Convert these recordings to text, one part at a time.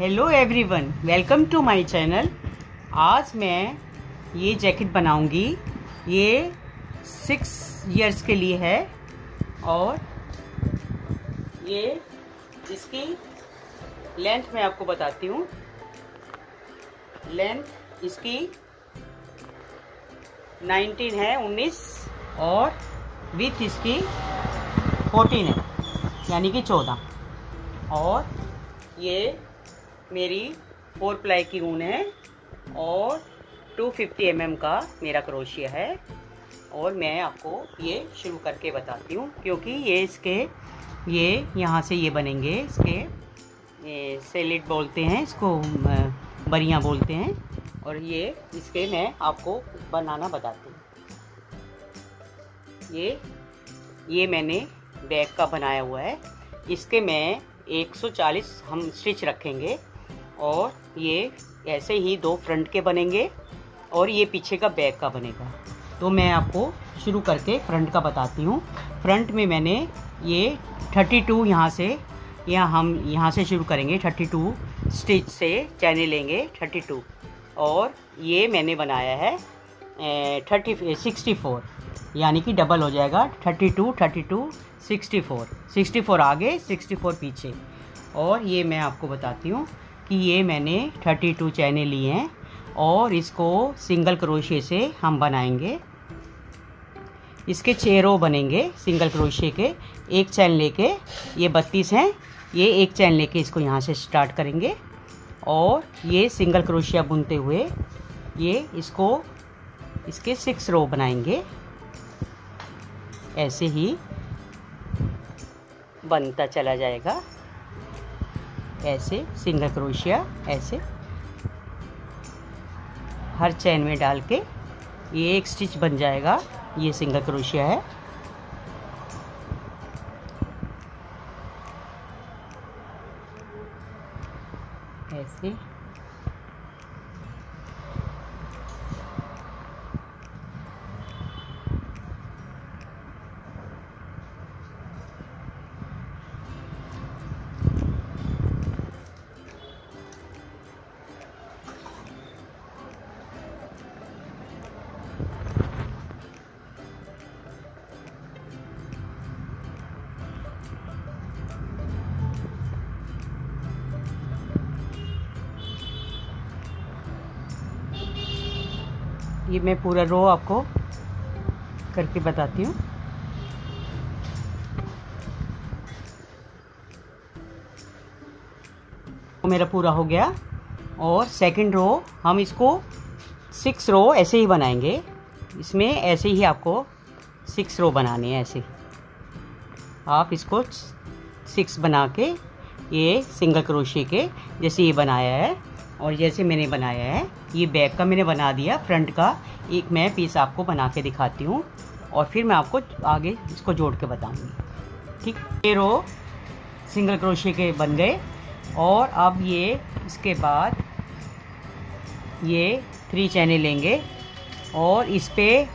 Hello everyone welcome to my channel आज मैं ये जैकेट बनाऊँगी। ये सिक्स इयर्स के लिए है और ये इसकी लेंथ मैं आपको बताती हूँ। लेंथ इसकी 19 है 19 और विथ इसकी 14 है, यानी कि 14 और ये मेरी फोर प्लाई की ऊन है और 250 फिफ्टी mm का मेरा क्रोशिया है और मैं आपको ये शुरू करके बताती हूँ क्योंकि ये इसके, ये यहाँ से ये बनेंगे, इसके, ये सेलिड बोलते हैं, इसको बरियाँ बोलते हैं और ये इसके मैं आपको बनाना बताती हूँ। ये ये मैंने बैग का बनाया हुआ है। इसके मैं 140 हम स्टिच रखेंगे। और ये ऐसे ही दो फ्रंट के बनेंगे और ये पीछे का बैक का बनेगा। तो मैं आपको शुरू करके फ्रंट का बताती हूँ। फ्रंट में मैंने ये 32 टू यहाँ से या हम यहाँ से शुरू करेंगे 32 स्टिच से चैने लेंगे 32 और ये मैंने बनाया है थर्टी सिक्सटी फोर। यानी कि डबल हो जाएगा, thirty two thirty two, sixty four. Sixty four आगे, सिक्सटी फोर पीछे। और ये मैं आपको बताती हूँ। कि ये मैंने 32 चैने लिए हैं और इसको सिंगल क्रोशे से हम बनाएँगे। इसके छः रो बनेंगे सिंगल क्रोशे के। एक चैन लेके ये बत्तीस हैं। ये एक चैन लेके इसको यहाँ से स्टार्ट करेंगे और ये सिंगल क्रोशिया बुनते हुए ये इसको इसके सिक्स रो बनाएँगे। ऐसे ही बनता चला जाएगा। ऐसे, सिंगल क्रोशिया, ऐसे। हर चैन में डाल के ये एक स्टिच बन जाएगा, ये सिंगल क्रोशिया है। ऐसे। ये मैं पूरा रो आपको करके बताती हूँ। मेरा पूरा हो गया और सेकंड रो हम इसको सिक्स रो ऐसे ही बनाएँगे। इसमें ऐसे ही आपको सिक्स रो बनाने हैं ऐसे। आप इसको सिक्स बना के ये सिंगल क्रोशे के जैसे ये बनाया है। और जैसे मैंने बनाया है, ये बैक का मैंने बना दिया, फ्रंट का। एक मैं पीस आपको बना के दिखाती हूँ और फिर मैं आपको आगे इसको जोड़ के बताऊँगी। ठीक? ये रो सिंगल क्रोशे के बन गए और अब ये इसके बाद ये थ्री चैने लेंगे और इस पर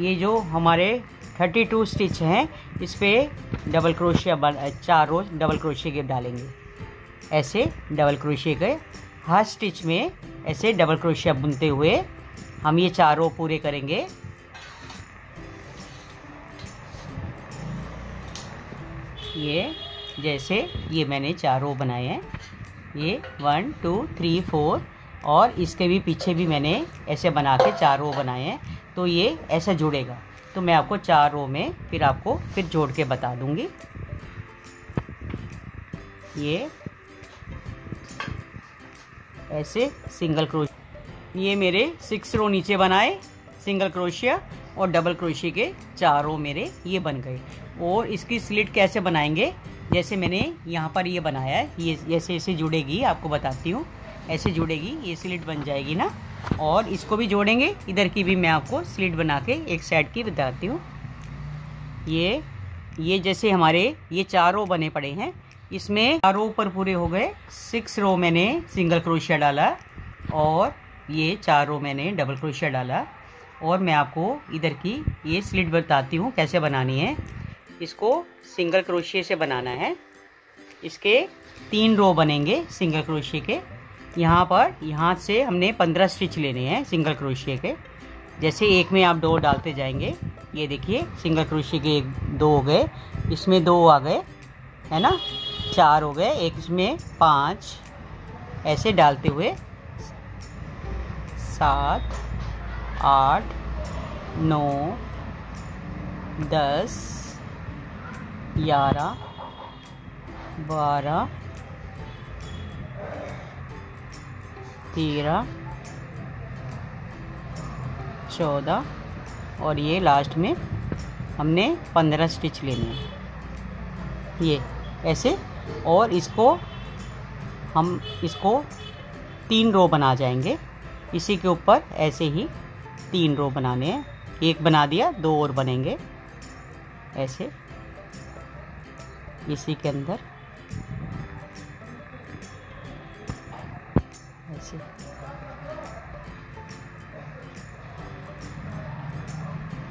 ये जो हमारे थर्टी टू स्टिच हैं, इस पर डबल क्रोशिया चार रोज डबल क्रोशिया के डालेंगे। ऐसे डबल क्रोशिया के हर स्टिच में ऐसे डबल क्रोशिया बुनते हुए हम ये चारों पूरे करेंगे। ये, जैसे ये मैंने चारों बनाए हैं। ये वन टू थ्री फोर और इसके भी पीछे भी मैंने ऐसे बना के चार रो बनाए हैं। तो ये ऐसे जुड़ेगा। तो मैं आपको चार रो में फिर आपको फिर जोड़ के बता दूँगी। ये ऐसे सिंगल क्रोश ये मेरे सिक्स रो नीचे बनाए सिंगल क्रोशिया और डबल क्रोशिया के चार रो मेरे ये बन गए। और इसकी स्लिट कैसे बनाएँगे? जैसे मैंने यहाँ पर ये बनाया है, ये जैसे ऐसे जुड़ेगी, आपको बताती हूँ। ऐसे जुड़ेगी, ये स्लिट बन जाएगी ना। और इसको भी जोड़ेंगे, इधर की भी मैं आपको स्लिट बना के एक साइड की बताती हूँ। ये ये जैसे हमारे, ये चार रो बने पड़े हैं इसमें चार ऊपर पूरे हो गए। सिक्स रो मैंने सिंगल क्रोशिया डाला और ये चार रो मैंने डबल क्रोशिया डाला। और मैं आपको इधर की ये स्लिट बताती हूँ कैसे बनानी है। इसको सिंगल क्रोशिया से बनाना है। इसके तीन रो बनेंगे सिंगल क्रोशिया के। यहाँ पर, यहाँ से हमने पंद्रह स्टिच लेने हैं सिंगल क्रोशिया के। जैसे एक में आप दो डालते जाएँगे। ये देखिए सिंगल क्रोशिया के एक दो हो गए। इसमें दो आ गए, है ना? चार हो गए, एक इसमें पाँच, ऐसे डालते हुए, सात, आठ, नौ, दस, ग्यारह, बारह, तेरह, चौदह, और ये लास्ट में हमने पंद्रह स्टिच लेने हैं। ये, ऐसे और इसको हम इसको तीन रो बना जाएँगे। इसी के ऊपर ऐसे ही तीन रो बनाने हैं। एक बना दिया, दो और बनेंगे। ऐसे। इसी के अंदर। ऐसे।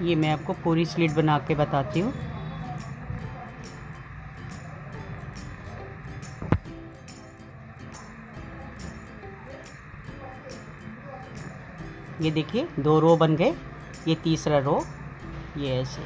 ये मैं आपको पूरी स्लिट बना के बताती हूँ। ये देखिए, दो रो बन गए। ये तीसरा रो, ये ऐसे।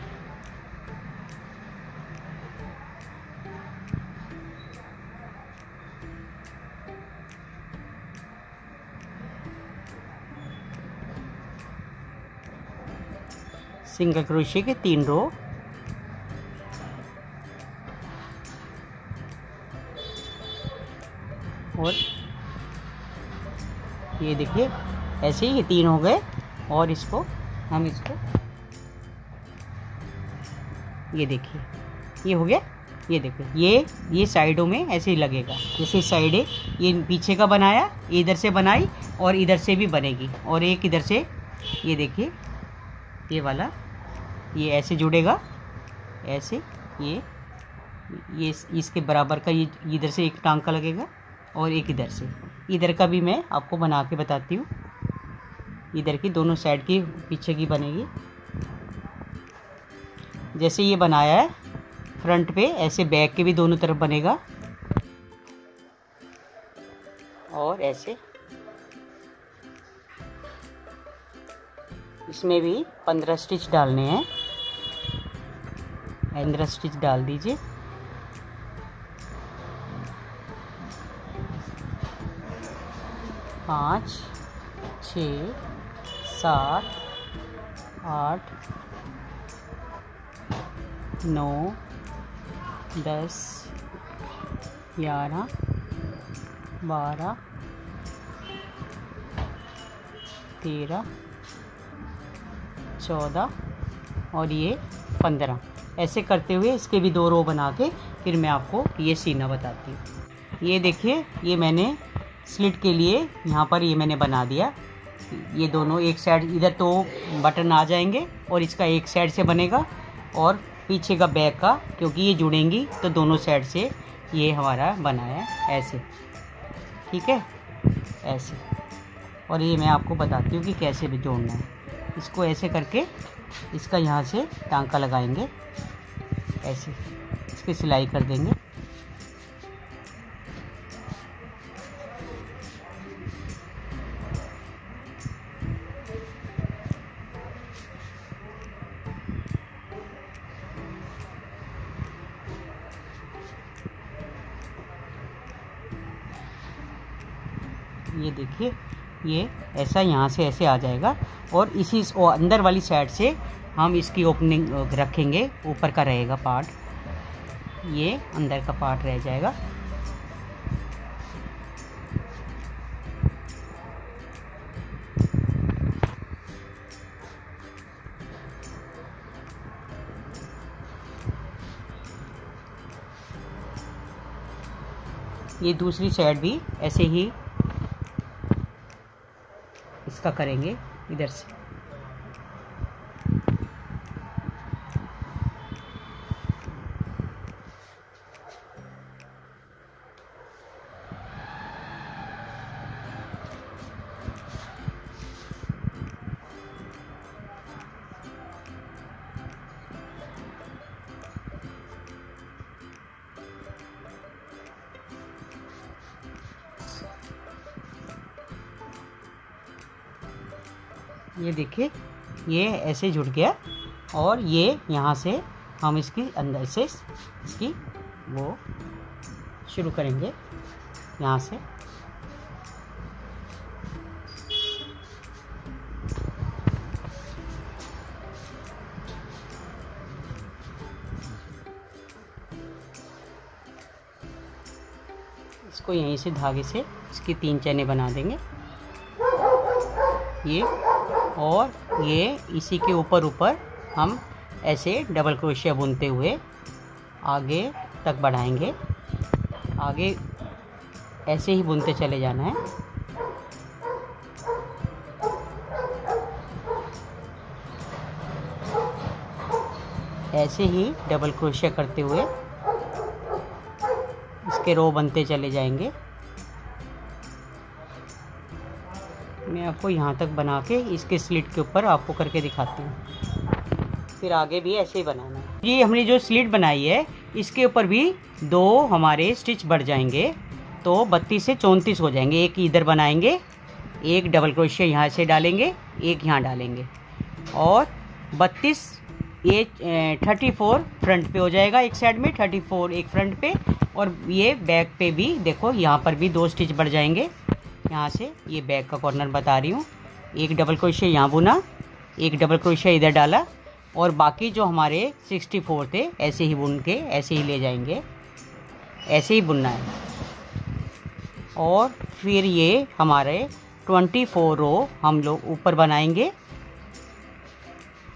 सिंगल क्रोशिया के तीन रो। और ये देखिए ऐसे ही तीन हो गए। और इसको, हम इसको, ये देखिए, ये हो गया। ये देखिए, ये ये साइडों में ऐसे ही लगेगा। जैसे साइड है ये पीछे का बनाया इधर से बनाई और इधर से भी बनेगी। और एक इधर से, ये देखिए, ये वाला, ये ऐसे जुड़ेगा। ऐसे, ये ये इसके बराबर का ये, इधर से एक टांग का लगेगा और एक इधर से। इधर का भी मैं आपको बना के बताती हूँ। इधर की, दोनों साइड की, पीछे की बनेगी। जैसे ये बनाया है, फ्रंट पे, ऐसे बैक के भी दोनों तरफ़ बनेगा। और ऐसे। इसमें भी पंद्रह स्टिच डालने हैं। पंद्रह स्टिच डाल दीजिए। पाँच, छ सात, आठ, नौ, दस, ग्यारह, बारह, तेरह, चौदह और ये पंद्रह। ऐसे करते हुए इसके भी दो रो बना के फिर मैं आपको ये सीना बताती हूँ। ये देखिए, ये मैंने स्लिट के लिए यहाँ पर ये मैंने बना दिया। ये दोनों एक साइड इधर तो बटन आ जाएँगे और इसका एक साइड से बनेगा और पीछे का बैक का, क्योंकि ये जुड़ेंगी तो दोनों साइड से ये हमारा बना है, ऐसे। ठीक है? ऐसे। और ये मैं आपको बताती हूँ कि कैसे भी जोड़ना है। इसको ऐसे करके इसका यहाँ से टांका लगाएँगे। ऐसे। इसकी सिलाई कर देंगे। ये ऐसा यहाँ से ऐसे आ जाएगा और इसी अंदर वाली साइड से हम इसकी ओपनिंग रखेंगे। ऊपर का रहेगा पार्ट ये अंदर का पार्ट रह जाएगा। ये दूसरी साइड भी ऐसे ही इसका करेंगे इधर से। ये ऐसे जुड़ गया और ये यहाँ से हम इसकी अंदर से इसकी वो शुरू करेंगे। यहाँ से। इसको यहीं से धागे से इसकी तीन चैने बना देंगे। ये। और ये इसी के ऊपर ऊपर हम ऐसे डबल क्रोशिया बुनते हुए आगे तक बढ़ाएँगे। आगे ऐसे ही बुनते चले जाना है। ऐसे ही डबल क्रोशिया करते हुए इसके रो बनते चले जाएँगे। आपको यहाँ तक बना के इसके स्लिट के ऊपर आपको करके दिखाती हूँ। फिर आगे भी ऐसे ही बनाना है। ये हमने जो स्लिट बनाई है, इसके ऊपर भी दो हमारे स्टिच बढ़ जाएँगे तो बत्तीस से चौंतीस हो जाएँगे। एक इधर बनाएँगे, एक डबल क्रोशिया यहाँ से डालेंगे, एक यहाँ डालेंगे। और बत्तीस, ये थर्टी फोर फ्रंट पे हो जाएगा एक साइड में, थर्टी फोर एक फ्रंट पे, और ये बैक पे भी देखो, यहाँ पर भी दो स्टिच बढ़ जाएँगे। यहाँ से ये बैक का कॉर्नर बता रही हूँ। एक डबल क्रोशिया यहाँ बुना, एक डबल क्रोशिया इधर डाला और बाकी जो हमारे सिक्सटी फोर थे, ऐसे ही बुन के, ऐसे ही ले जाएँगे। ऐसे ही बुनना है। और फिर ये हमारे ट्वेंटी फोर रो हम लोग ऊपर बनाएँगे।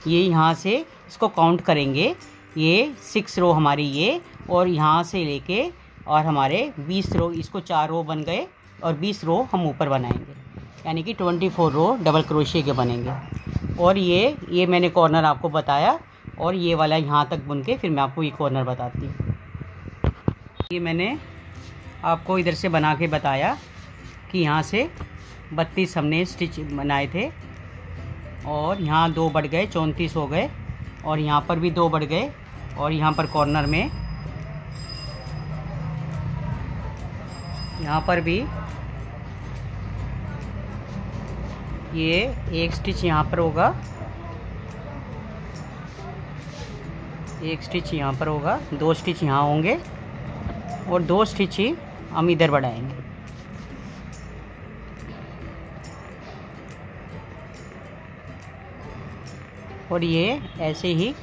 ये यहाँ से इसको काउंट करेंगे। ये सिक्स रो हमारी ये और यहाँ से लेके और हमारे बीस रो इसको चार रो बन गए। और बीस रो हम ऊपर बनाएँगे। यानी कि twenty four row double crochet के बनेंगे। और ये ये मैंने कॉर्नर आपको बताया और ये वाला यहाँ तक बुन के फिर मैं आपको ये कॉर्नर बताती हूँ। ये मैंने आपको इधर से बना के बताया कि यहाँ से बत्तीस हमने स्टिच बनाए थे और यहाँ दो बढ़ गए, चौंतीस हो गए और यहाँ पर भी दो बढ़ गए और यहाँ पर कॉर्नर में यहाँ पर भी ये एक स्टिच यहाँ पर होगा। एक स्टिच यहाँ पर होगा, दो स्टिच यहाँ होंगे और दो स्टिच ही हम इधर बढ़ाएँगे। और ये ऐसे ही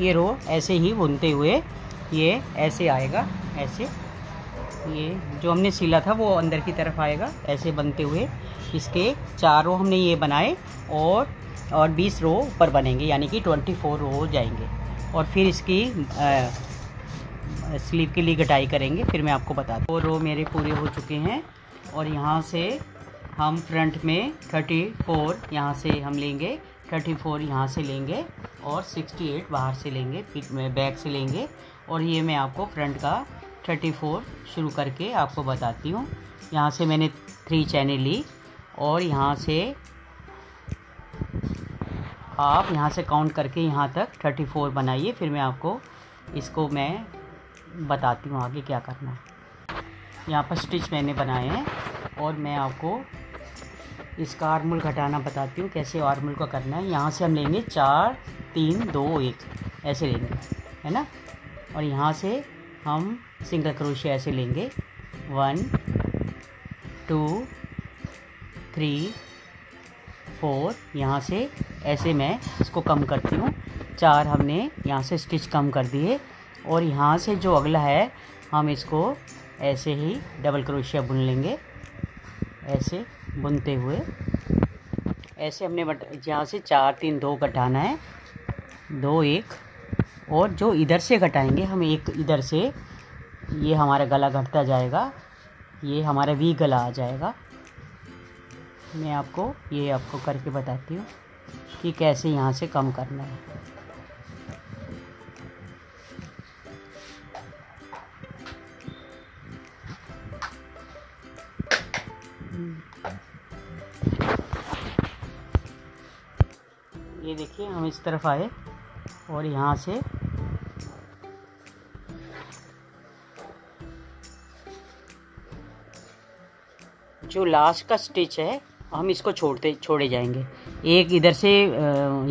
ये रो, ऐसे ही बुनते हुए ये ऐसे आएगा, ऐसे। ये जो हमने सिला था वो अंदर की तरफ़ आएगा, ऐसे बनते हुए। इसके चार रो हमने ये बनाए और और बीस रो ऊपर बनेंगे, यानी कि ट्वेंटी फोर रो हो जाएँगे। और फिर इसकी स्लीव के लिए कटाई करेंगे, फिर मैं आपको बता दूँ रो मेरे पूरे हो चुके हैं और यहाँ से हम फ्रंट में थर्टी फोर यहाँ से हम लेंगे थर्टी फोर यहाँ से लेंगे और सिक्सटी एट बाहर से लेंगे, फिर बैक से लेंगे और ये मैं आपको फ्रंट का थर्टी फोर शुरू करके आपको बताती हूँ। यहाँ से मैंने थ्री चैने ली और यहाँ से आप यहाँ से काउंट करके यहाँ तक थर्टी फोर बनाइए, फिर मैं आपको इसको मैं बताती हूँ आगे क्या करना है। यहाँ पर स्टिच मैंने बनाए हैं और मैं आपको इसका आर्मुल घटाना बताती हूँ, कैसे आर्मुल का करना है। यहाँ से हम लेंगे चार, तीन, दो, एक, ऐसे लेंगे, है ना? और यहाँ से हम सिंगल क्रोशिया ऐसे लेंगे। वन टू थ्री फोर यहाँ से ऐसे मैं इसको कम करती हूँ। चार हमने यहाँ से स्टिच कम कर दिए। और यहाँ से जो अगला है, हम इसको ऐसे ही डबल क्रोशिया बुन लेंगे। ऐसे बुनते हुए। ऐसे हमने बट यहाँ से चार तीन दो घटाना है, दो एक, और जो इधर से घटाएँगे हम एक इधर से, ये हमारा गला घटता जाएगा, ये हमारा वी गला आ जाएगा। मैं आपको, ये आपको करके बताती हूँ कि कैसे यहाँ से कम करना है। देखिए, हम इस तरफ़ आए और यहाँ से जो लास्ट का स्टिच है, हम इसको छोड़ते, छोड़े जाएँगे। एक इधर से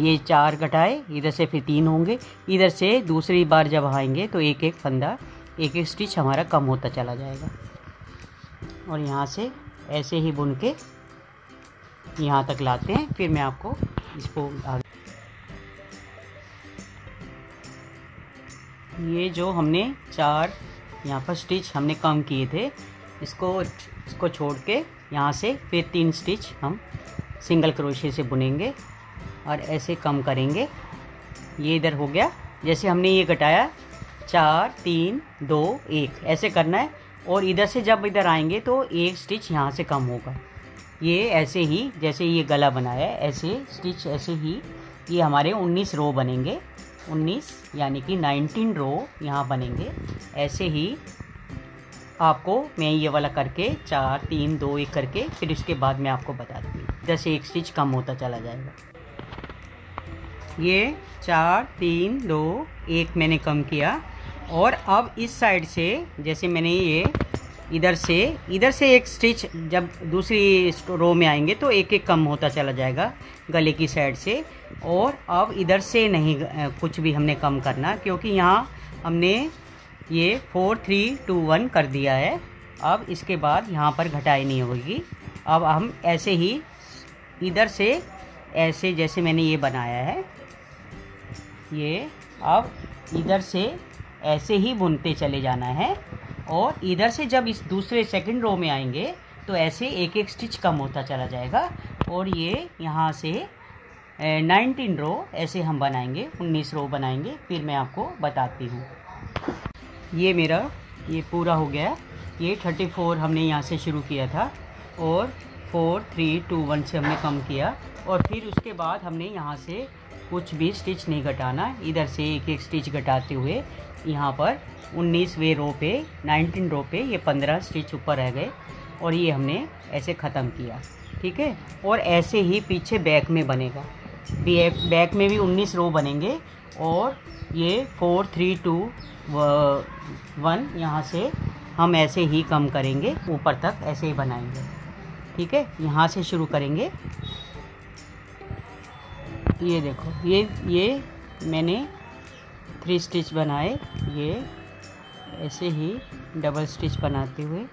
ये चार कटाए, इधर से फिर तीन होंगे, इधर से दूसरी बार जब आएँगे तो एक एक फंदा, एक एक स्टिच हमारा कम होता चला जाएगा। और यहाँ से ऐसे ही बुन के यहाँ तक लाते हैं, फिर मैं आपको इसको आगे ये जो हमने चार यहाँ पर स्टिच हमने कम किए थे, इसको इसको छोड़ के यहाँ से फिर तीन स्टिच हम सिंगल क्रोशे से बुनेंगे और ऐसे कम करेंगे। ये इधर हो गया। जैसे हमने ये घटाया चार, तीन, दो, एक, ऐसे करना है और इधर से जब इधर आएँगे तो एक स्टिच यहाँ से कम होगा। ये ऐसे ही, जैसे ये गला बनाया है, ऐसे स्टिच ऐसे ही ये हमारे 19 रो बनेंगे। 19 यानी कि 19 रो यहाँ बनेंगे। ऐसे ही आपको मैं ये वाला करके चार, तीन, दो, एक करके फिर इसके बाद मैं आपको बता दूँगी। जैसे एक स्टिच कम होता चला जाएगा। ये चार, तीन, दो, एक मैंने कम किया। और अब इस साइड से जैसे मैंने ये इधर से इधर से एक स्टिच जब दूसरी रो में आएँगे तो एक एक कम होता चला जाएगा गले की साइड से। और अब इधर से नहीं कुछ भी हमने कम करना, क्योंकि यहाँ हमने ये फोर थ्री टू वन कर दिया है। अब इसके बाद यहाँ पर घटाई नहीं होगी। अब हम ऐसे ही इधर से, ऐसे जैसे मैंने ये बनाया है, ये अब इधर से ऐसे ही बुनते चले जाना है। और इधर से जब इस दूसरे सेकंड रो में आएँगे तो ऐसे एक एक स्टिच कम होता चला जाएगा। और ये यहाँ से नाइनटीन रो ऐसे हम बनाएँगे, उन्नीस रो बनाएँगे। फिर मैं आपको बताती हूँ। ये मेरा, ये पूरा हो गया। ये थर्टी फोर हमने यहाँ से शुरू किया था और फोर थ्री टू वन से हमने कम किया। और फिर उसके बाद हमने यहाँ से कुछ भी स्टिच नहीं घटाना। इधर से एक एक स्टिच घटाते हुए यहाँ पर उन्नीसवें रो पे, नाइनटीन रो पे ये पंद्रह स्टिच ऊपर रह गए और ये हमने ऐसे ख़त्म किया, ठीक है? और ऐसे ही पीछे बैक में बनेगा। बैक में भी उन्नीस रो बनेंगे और ये फोर थ्री टू वन यहाँ से हम ऐसे ही कम करेंगे, ऊपर तक ऐसे ही बनाएँगे, ठीक है? यहाँ से शुरू करेंगे। ये देखो, ये ये मैंने थ्री स्टिच बनाए, ये ऐसे ही डबल स्टिच बनाते हुए।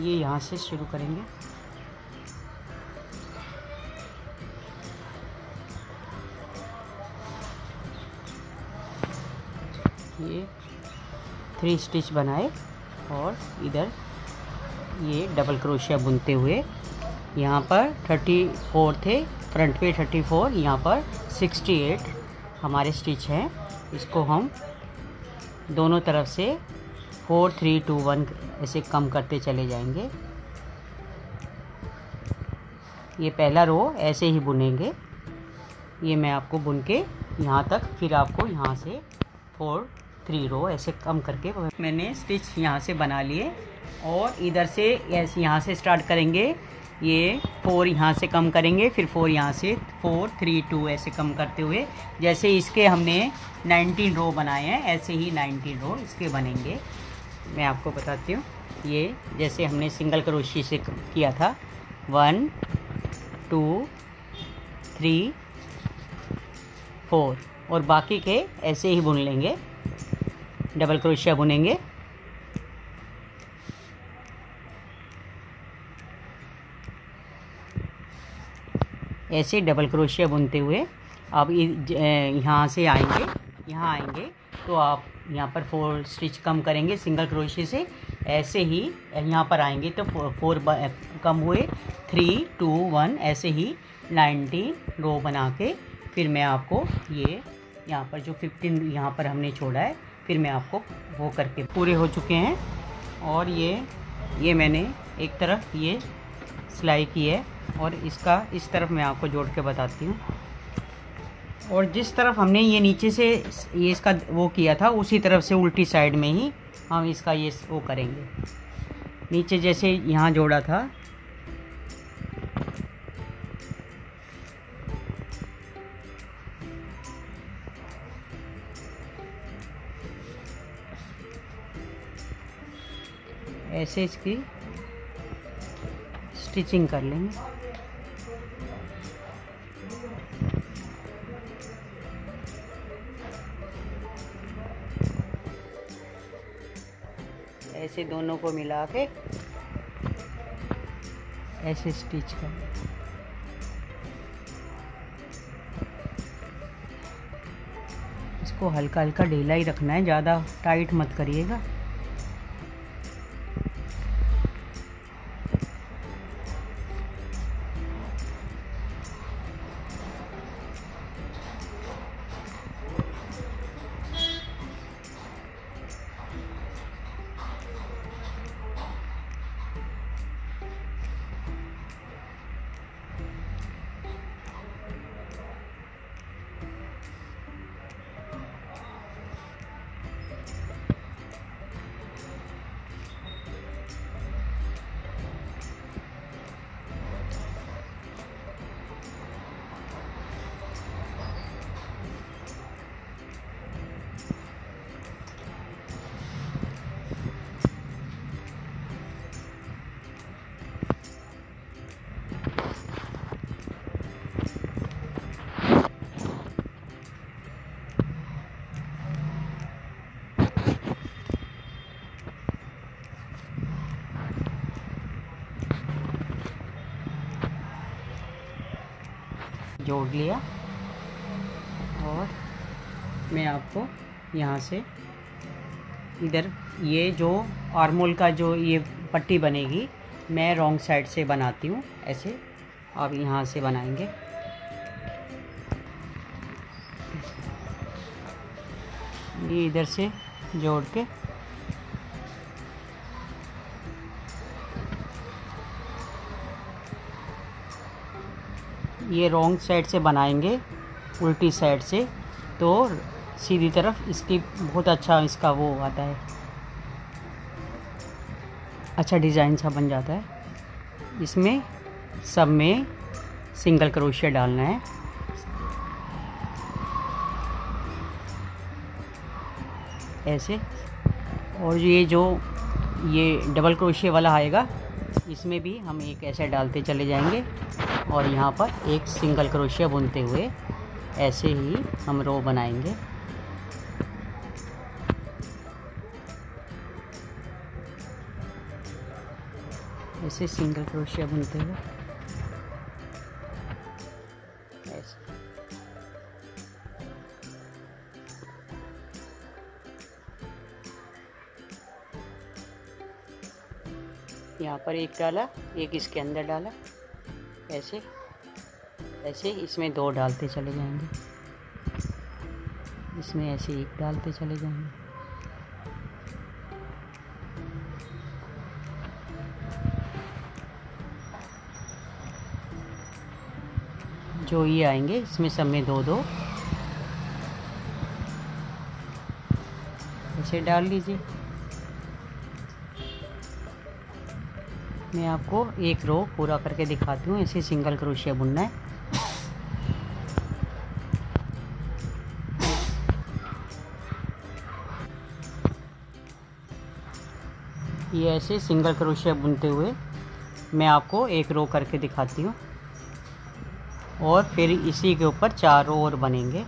ये यहाँ से शुरू करेंगे। ये थ्री स्टिच बनाए। और इधर ये डबल क्रोशिया बुनते हुए यहाँ पर थर्टी फोर थे फ्रंट पे थर्टी फोर यहाँ पर सिक्सटी एट हमारे स्टिच हैं। इसको हम दोनों तरफ़ से फोर थ्री टू वन ऐसे कम करते चले जाएँगे। ये पहला रो ऐसे ही बुनेंगे। ये मैं आपको बुन के यहाँ तक, फिर आपको यहाँ से फोर थ्री रो, ऐसे कम करके मैंने स्टिच यहाँ से बना लिए। और इधर से ऐसे यहाँ से स्टार्ट करेंगे। ये फोर यहाँ से कम करेंगे, फिर फोर यहाँ से फोर, थ्री, टू ऐसे कम करते हुए। जैसे इसके हमने नाइनटीन रो बनाए हैं, ऐसे ही नाइनटीन रो इसके बनेंगे। मैं आपको बताती हूँ। ये जैसे हमने सिंगल क्रोशी से किया था। One, two, three, four. और बाकी के ऐसे ही बुन लेंगे। डबल क्रोशिया बुनेंगे। ऐसे डबल क्रोशिया बुनते हुए आप यहाँ से आएँगे यहाँ आएँगे तो आप यहाँ पर फोर स्टिच कम करेंगे सिंगल क्रोशिया से। ऐसे ही यहाँ पर आएँगे तो फोर, कम हुए थ्री टू वन ऐसे ही नाइनटीन रो बना के। फिर मैं आपको ये यहाँ पर जो फिफ्टीन यहाँ पर हमने छोड़ा है फिर मैं आपको वो करके पूरे हो चुके हैं। और ये ये मैंने एक तरफ़ ये सिलाई की है और इसका इस तरफ़ मैं आपको जोड़ के बताती हूँ। और जिस तरफ़ हमने ये नीचे से ये इसका वो किया था, उसी तरफ़ से उल्टी साइड में ही हम इसका ये वो करेंगे। नीचे जैसे यहाँ जोड़ा था ऐसे इसकी स्टिचिंग कर लेंगे। ऐसे दोनों को मिला के ऐसे स्टिच कर इसको हल्का हल्का ढीला ही रखना है, ज़्यादा टाइट मत करिएगा। जोड़ लिया। और मैं आपको यहाँ से इधर ये जो आर्मोल का जो ये पट्टी बनेगी, मैं रॉन्ग साइड से बनाती हूँ, ऐसे आप यहाँ से बनाएँगे। ये इधर से जोड़ के ये रॉन्ग साइड से बनाएँगे, उल्टी साइड से तो सीधी तरफ़ इसकी बहुत अच्छा इसका वो आता है। अच्छा डिज़ाइन सा बन जाता है। इसमें सब में सिंगल क्रोशिया डालना है। ऐसे। और ये जो, ये डबल क्रोशिया वाला आएगा, इसमें भी हम एक ऐसे डालते चले जाएँगे। और यहाँ पर एक सिंगल क्रोशिया बुनते हुए ऐसे ही हम रो बनाएँगे। ऐसे सिंगल क्रोशिया बुनते हुए। यहाँ पर एक डाला, एक इसके अंदर डाला। ऐसे ऐसे इसमें दो डालते चले जाएँगे। इसमें ऐसे एक डालते चले जाएँगे। जो ये आएँगे, इसमें सब में दो दो। ऐसे डाल लीजिए। मैं आपको एक रो पूरा करके दिखाती हूँ। ऐसे सिंगल क्रोशिया बुनना है। ये ऐसे सिंगल क्रोशिया बुनते हुए मैं आपको एक रो करके दिखाती हूँ। और फिर इसी के ऊपर चार रो और बनेंगे।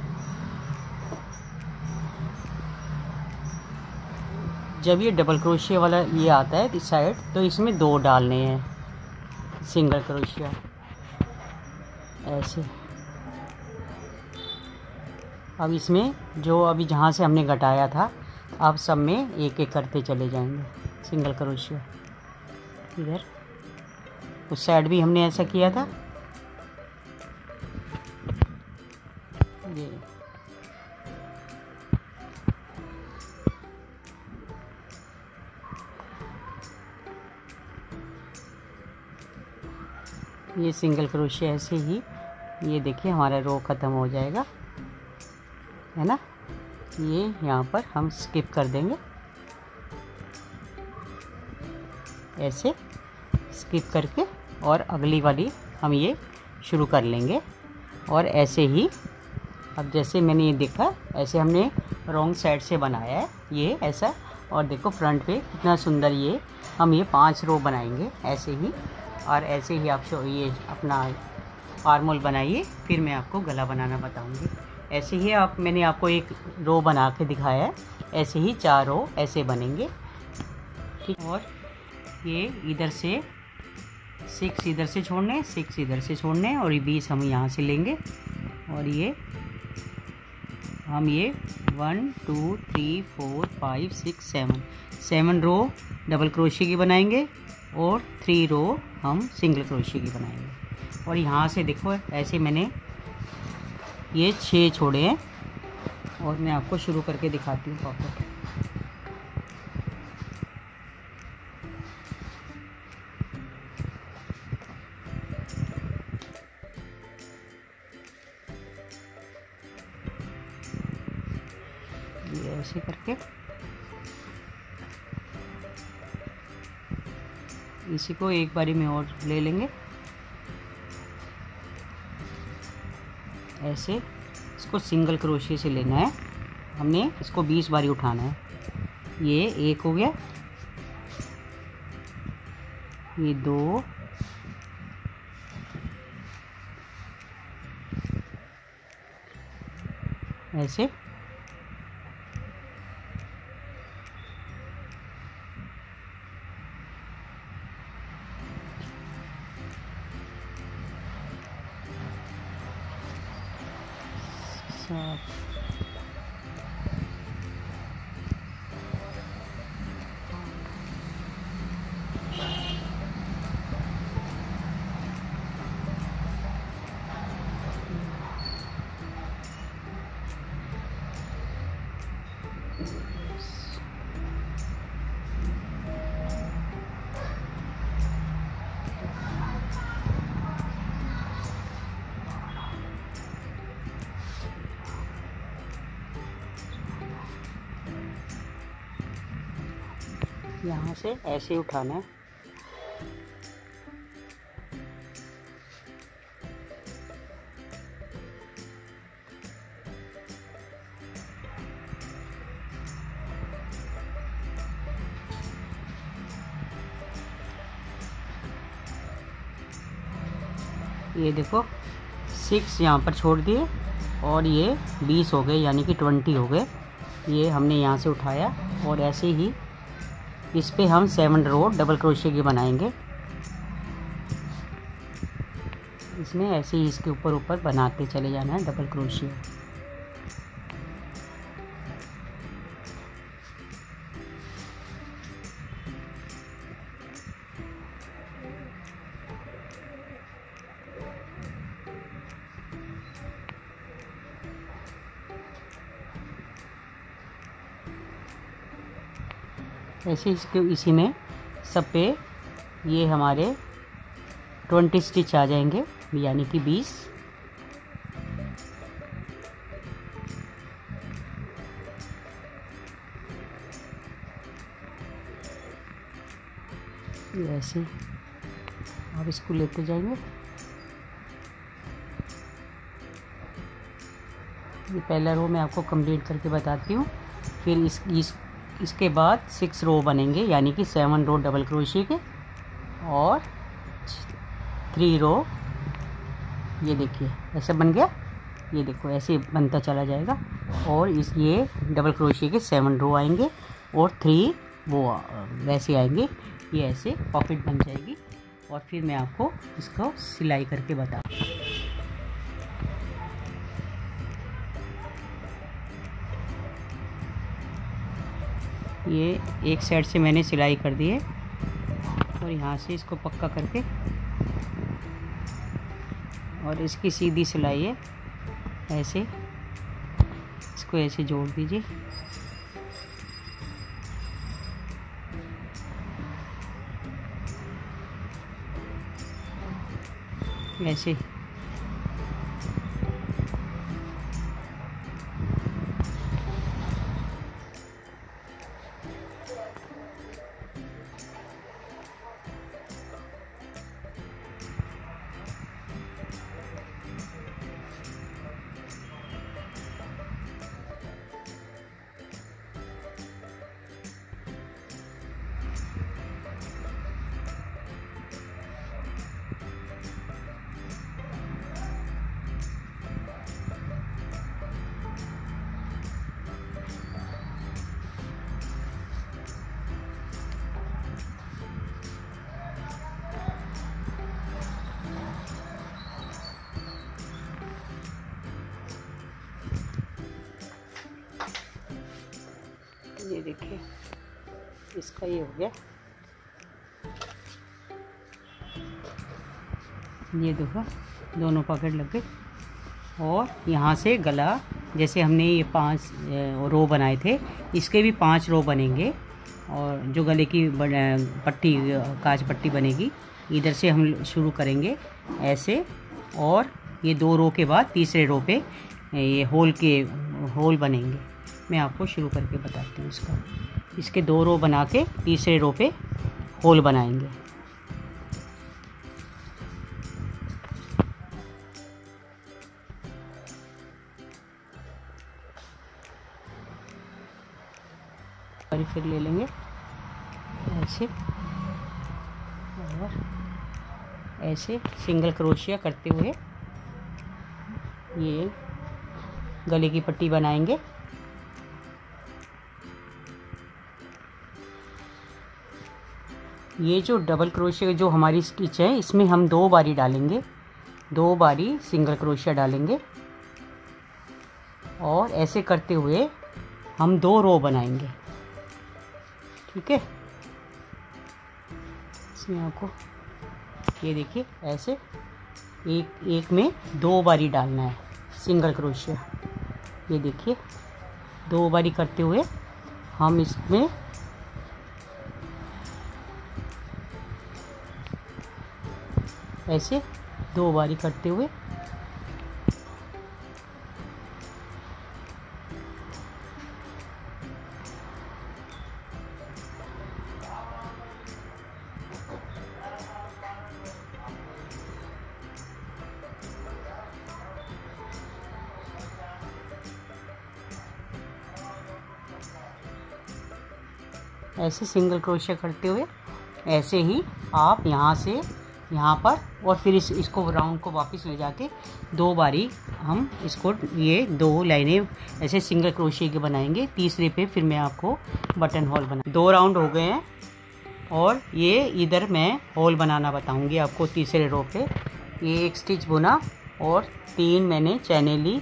जब ये डबल क्रोशिया वाला ये आता है इस साइड तो इसमें दो डालने हैं। सिंगल क्रोशिया ऐसे। अब इसमें जो अभी जहाँ से हमने घटाया था, अब सब में एक एक करते चले जाएँगे। सिंगल क्रोशिया इधर। उस साइड भी हमने ऐसा किया था। सिंगल क्रोशिया ऐसे ही। ये देखिए, हमारा रो ख़त्म हो जाएगा। है ना? ये यहाँ पर हम स्किप कर देंगे। ऐसे स्किप करके और अगली वाली हम ये शुरू कर लेंगे। और ऐसे ही, अब जैसे मैंने ये देखा, ऐसे हमने रॉन्ग साइड से बनाया है। ये ऐसा, और देखो फ्रंट पे कितना सुंदर ये, हम ये पाँच रो बनाएँगे, ऐसे ही। और ऐसे ही आप ये अपना आर्मोल बनाइए, फिर मैं आपको गला बनाना बताऊँगी। ऐसे ही आप, मैंने आपको एक रो बना के दिखाया है। ऐसे ही चार रो ऐसे बनेंगे। ठीक, और ये इधर से सिक्स इधर से छोड़ने सिक्स इधर से छोड़ने, और ये बीस हम यहाँ से लेंगे। और ये हम ये one two three four five six seven seven row double crochet की बनाएँगे। और थ्री रो हम सिंगल क्रोशिया की बनाएँगे। और यहाँ से देखो, ऐसे मैंने ये छः छोड़े हैं और मैं आपको शुरू करके दिखाती हूँ पॉकेट ऐसे करके इसी को एक बारी में और ले लेंगे। ऐसे इसको सिंगल क्रोशिया से लेना है। हमने इसको 20 बारी उठाना है। ये एक हो गया। ये दो। ऐसे यहाँ से ऐसे उठाना है। ये देखो सिक्स यहाँ पर छोड़ दिए और ये बीस हो गए, यानी कि ट्वेंटी हो गए। ये हमने यहाँ से उठाया और ऐसे ही इस पर हम सेवन रो डबल क्रोशे के बनाएँगे। इसमें ऐसे ही इसके ऊपर ऊपर बनाते चले जाना है डबल क्रोशिया ऐसे इसके, इसी में सब पे ये हमारे ट्वेंटी स्टिच आ जाएँगे, यानी कि बीस। ऐसे। आप इसको लेते जाएँगे। ये पहला रो मैं आपको कंप्लीट करके बताती हूँ। फिर इस इस इसके बाद सिक्स रो बनेंगे, यानी कि सेवन रो डबल क्रोशिया के, और थ्री रो ये देखिए, ऐसे बन गया। ये देखो, ऐसे बनता चला जाएगा। और इस, ये डबल क्रोशिया के सेवन रो आएँगे, और थ्री वो, वैसे आएँगे। ये ऐसे पॉकेट बन जाएगी। और फिर मैं आपको इसको सिलाई करके बता ये एक साइड से मैंने सिलाई कर दी है। और यहाँ से इसको पक्का करके और इसकी सीधी सिलाई है। ऐसे इसको ऐसे जोड़ दीजिए। ऐसे देखिए, इसका ये हो गया। ये देखो, दोनों पकड़ लग गए। और यहाँ से गला, जैसे हमने ये पाँच रो बनाए थे, इसके भी पाँच रो बनेंगे। और जो गले की पट्टी काज पट्टी बनेगी, इधर से हम शुरू करेंगे ऐसे। और ये दो रो के बाद तीसरे रो पे ये होल के, होल बनेंगे। मैं आपको शुरू करके बताती हूँ इसका। इसके दो रो बना के तीसरे रो पे होल बनाएँगे। फिर ले लेंगे ऐसे। और ऐसे सिंगल क्रोशिया करते हुए ये गले की पट्टी बनाएँगे। ये जो डबल क्रोशिया जो हमारी स्टिच है, इसमें हम दो बारी डालेंगे। दो बारी सिंगल क्रोशिया डालेंगे। और ऐसे करते हुए हम दो रो बनाएँगे। ठीक है? इसमें आपको, ये देखिए, ऐसे एक एक में दो बारी डालना है सिंगल क्रोशिया ये देखिए, दो बारी करते हुए हम इसमें ऐसे दो बारी करते हुए। ऐसे सिंगल क्रोशिया करते हुए, ऐसे ही आप यहाँ से यहाँ पर और फिर इस, इसको राउंड को वापस ले जाके दो बारी हम इसको, ये दो लाइनें ऐसे सिंगल क्रोशिया के बनाएँगे। तीसरे पे फिर मैं आपको बटन होल बना, दो राउंड हो गए हैं और ये इधर मैं होल बनाना बताऊँगी आपको तीसरे रो पे। ये एक स्टिच बुना और तीन मैंने चैने ली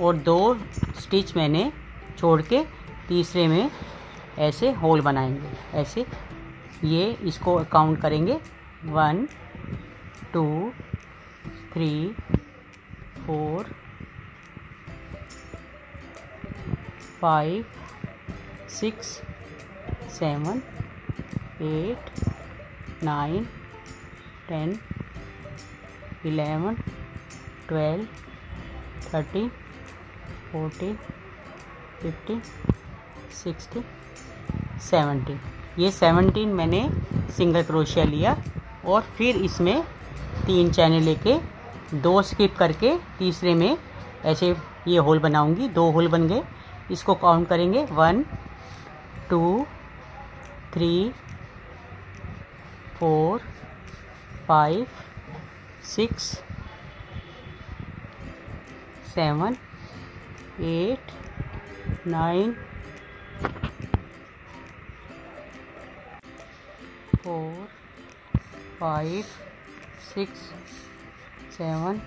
और दो स्टिच मैंने छोड़ के तीसरे में ऐसे होल बनाएँगे। ऐसे ये इसको काउंट करेंगे। One two, three, four, five, six, seven, eight, nine, ten, eleven, twelve thirteen fourteen fifteen sixteen seventeen ये सेवनटीन मैंने सिंगल क्रोशिया लिया और फिर इसमें तीन चैने लेके दो स्किप करके तीसरे में ऐसे ये होल बनाऊँगी दो होल बन गए। इसको काउंट करेंगे one two three four five six seven eight nine four five, six seven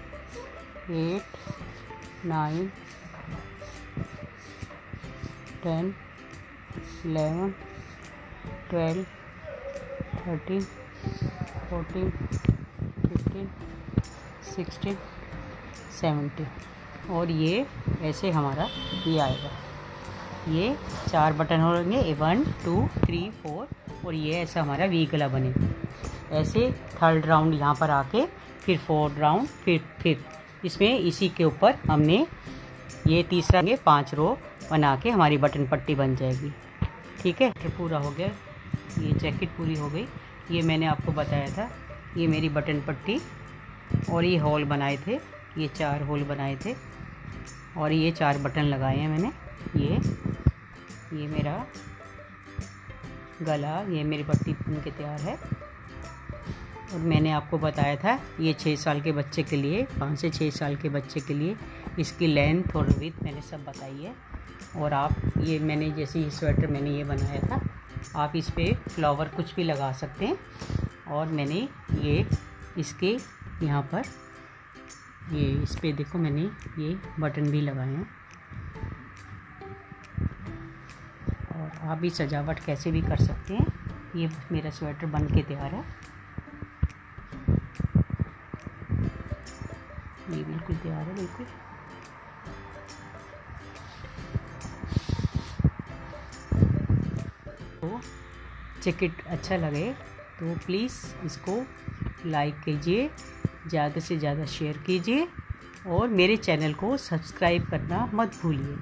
eight nine ten eleven twelve thirteen fourteen fifteen sixteen seventeen और ये ऐसे हमारा ये आएगा। ये चार बटन होंगे। वन टू थ्री फोर और ये ऐसा हमारा वी गला बनेगा। ऐसे थर्ड राउंड यहाँ पर आके, फिर फोर्थ राउंड फिर फिर। इसमें इसी के ऊपर हमने ये तीसरा ये पाँच रो बना के हमारी बटन पट्टी बन जाएगी। ठीक है? पूरा हो गया। ये जैकेट पूरी हो गई। ये मैंने आपको बताया था। ये मेरी बटन पट्टी और ये होल बनाए थे। ये चार होल बनाए थे। और ये चार बटन लगाए हैं मैंने। ये ये मेरा गला, ये मेरी पट्टी बन के तैयार है। मैंने आपको बताया था, ये छः साल के बच्चे के लिए, पाँच से छः साल के बच्चे के लिए इसकी लेंथ और विथ मैंने सब बताई है। और आप ये मैंने जैसे ये स्वेटर मैंने ये बनाया था, आप इस पर फ्लावर कुछ भी लगा सकते हैं। और मैंने ये इसके यहाँ पर, ये इस पर देखो मैंने ये बटन भी लगाए हैं। और आप भी सजावट कैसे भी कर सकते हैं, ये मेरा स्वेटर बन के तैयार है। ये बिल्कुल तैयार है, बिल्कुल। तो जैकेट अच्छा लगे तो प्लीज़ इसको लाइक कीजिए, ज़्यादा से ज़्यादा शेयर कीजिए, और मेरे चैनल को सब्सक्राइब करना मत भूलिए।